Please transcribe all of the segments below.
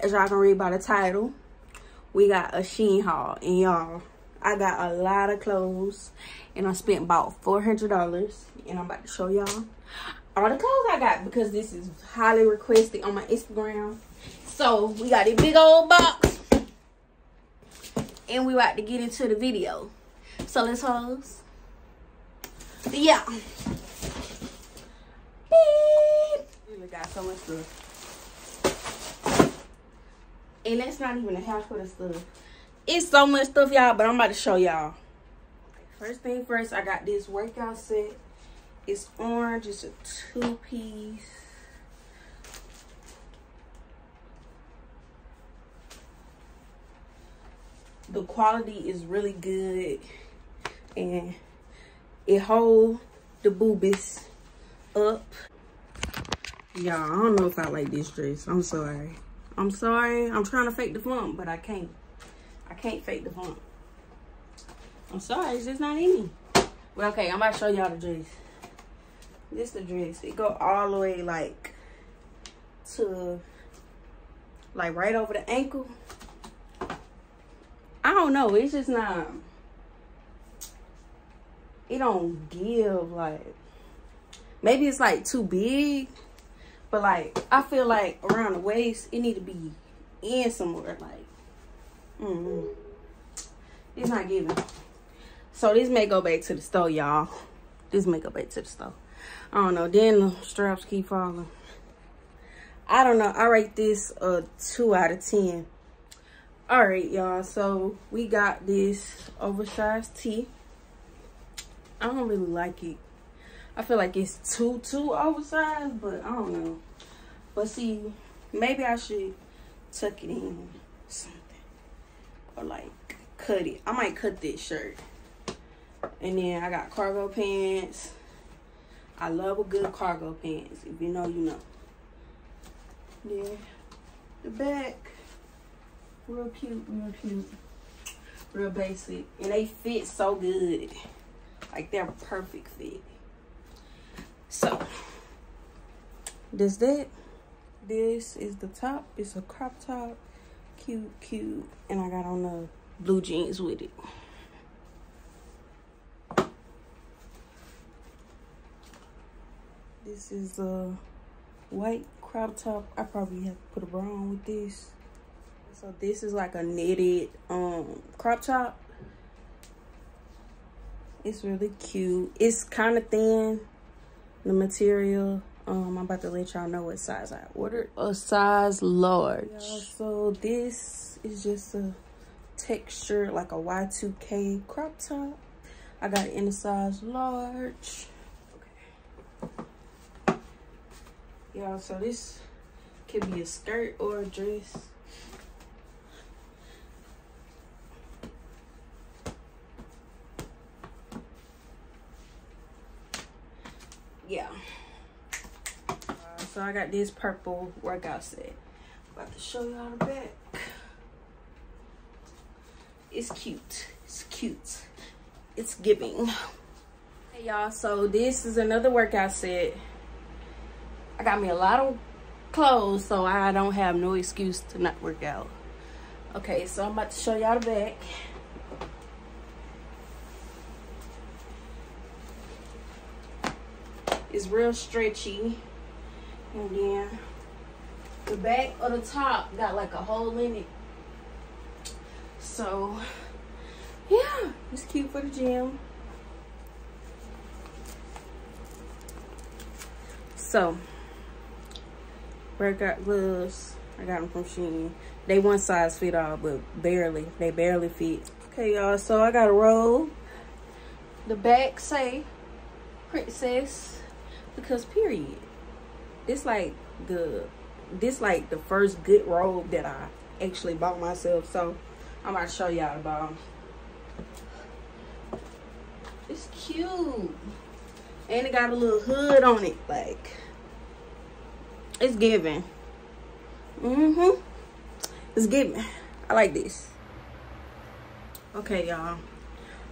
as y'all can read by the title, we got a Shein haul. And y'all, I got a lot of clothes, and I spent about $400. And I'm about to show y'all all the clothes I got because this is highly requested on my Instagram. So we got a big old box. And we about to get into the video. So let's hoes. Yeah. Beep. Got so much stuff. And that's not even a half of the stuff. It's so much stuff, y'all, but I'm about to show y'all. First thing first, I got this workout set. It's orange. It's a two-piece. The quality is really good. And it hold the boobies up. Y'all, I don't know if I like this dress. I'm sorry. I'm sorry. I'm trying to fake the funk, but I can't. I can't fake the funk. I'm sorry. It's just not in me. Well, okay. I'm about to show y'all the dress. This the dress. It go all the way, like, to, like, right over the ankle. I don't know. It's just not, it don't give, like, maybe it's, like, too big. But like, I feel like around the waist, it need to be in somewhere. Like, mm it's not giving. So this may go back to the store, y'all. This may go back to the store. I don't know. Then the straps keep falling. I don't know. I rate this a two out of ten. All right, y'all. So we got this oversized tee. I don't really like it. I feel like it's too, too oversized, but I don't know. But see, maybe I should tuck it in something. Or like cut it. I might cut this shirt. And then I got cargo pants. I love a good cargo pants. If you know, you know. Yeah. The back. Real cute, real cute. Real basic. And they fit so good. Like they're a perfect fit. So, this that. This is the top. It's a crop top. Cute, cute. And I got on the blue jeans with it. This is a white crop top. I probably have to put a bra on with this. So this is like a knitted um crop top. It's really cute. It's kind of thin the material. Um i'm about to let y'all know what size i ordered. A size large. Yeah, so this is just a texture like a y2k crop top. I got it in a size large. Okay. Yeah so this could be a skirt or a dress yeah uh, so i got this purple workout set. About to show y'all the back. It's cute. It's cute. It's giving. Hey y'all. So this is another workout set. I got me a lot of clothes so i don't have no excuse to not work out. Okay so i'm about to show y'all the back. It's real stretchy. And then the back of the top got like a hole in it. So, yeah, it's cute for the gym. So, workout gloves. I got them from Shein. They one size fit all, but barely. They barely fit. Okay, y'all. So I got a roll. The back say princess because period it's like the this like the first good robe that I actually bought myself. So I'm gonna show y'all about. It's cute. And it got a little hood on it. Like it's giving. Mm-hmm. It's giving. I like this. Okay, y'all.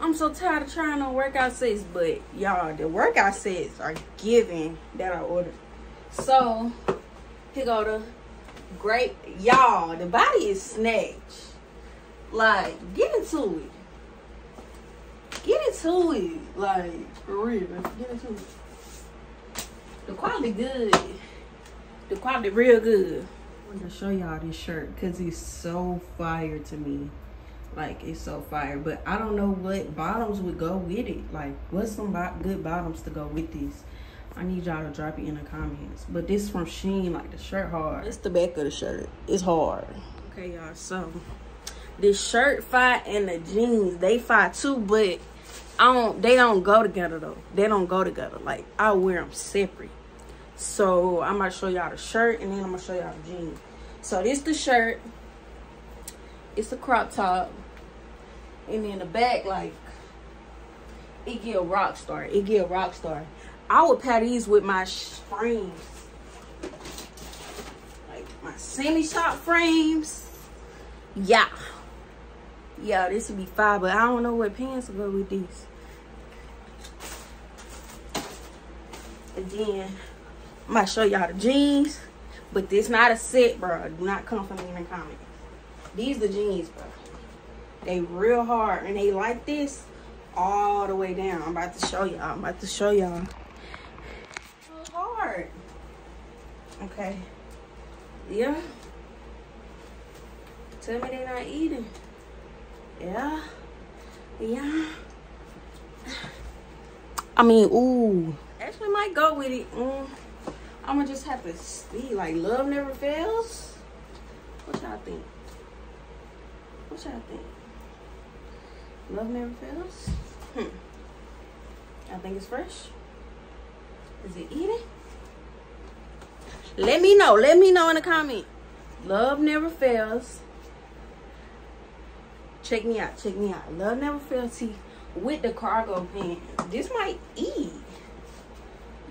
I'm so tired of trying on workout sets, but y'all, the workout sets are giving that I ordered. So, here go the great y'all. The body is snatched. Like, get into it. Get into it. Like, for real. Get into it. The quality good. The quality real good. I'm gonna show y'all this shirt because it's so fire to me. Like it's so fire, but I don't know what bottoms would go with it. Like, what's some bo good bottoms to go with this? I need y'all to drop it in the comments. But this from Shein, like the shirt hard. It's the back of the shirt. It's hard. Okay, y'all. So this shirt fight and the jeans they fight too, but I don't. They don't go together though. They don't go together. Like I wear them separate. So I'm gonna show y'all the shirt and then I'm gonna show y'all the jeans. So this the shirt. It's a crop top. And then the back, like, it get a rock star. It get a rock star. I would pair these with my frames. Like my semi-shot frames. Yeah. Yeah, this would be fine, but I don't know what pants will go with these. And then I'm gonna show y'all the jeans. But this not a set, bro. Do not come for me in the comments. These the jeans, bro. They real hard. And they like this all the way down. I'm about to show y'all. I'm about to show y'all. Hard. Okay. Yeah. Tell me they're not eating. Yeah. Yeah. I mean, ooh. Actually might go with it. Mm. I'm gonna just have to see. Like, love never fails. What y'all think? What y'all think? Love never fails? Hmm. I think it's fresh. Is it eating? Let me know. Let me know in the comment. Love never fails. Check me out. Check me out. Love never fails. See, with the cargo pants. This might eat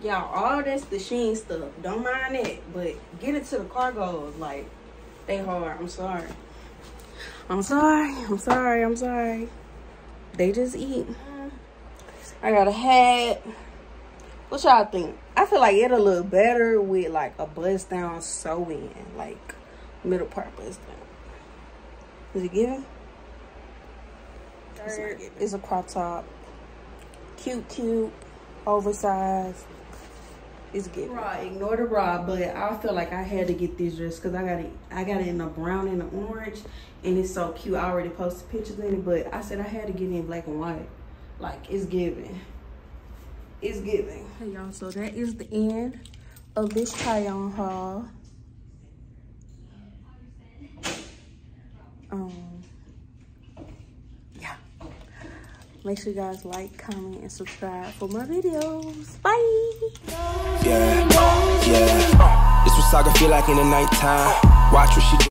y'all all that's the Shein stuff don't mind it but get it to the cargos like they hard i'm sorry i'm sorry i'm sorry i'm sorry they just eat i got a hat what y'all think i feel like it'll look better with like a bust down sewing like middle part bust down is it giving it's, it's a crop top cute cute oversized it's good. Right, ignore the bra, but I feel like I had to get this dress because I got it. I got it in the brown and the orange, and it's so cute. I already posted pictures in it, but I said I had to get it in black and white. Like it's giving. It's giving. Hey y'all, so that is the end of this try-on haul. Um. Yeah. Make sure you guys like, comment, and subscribe for more videos. Bye. Yeah, yeah. This what Saga feel like in the nighttime. Watch what she do.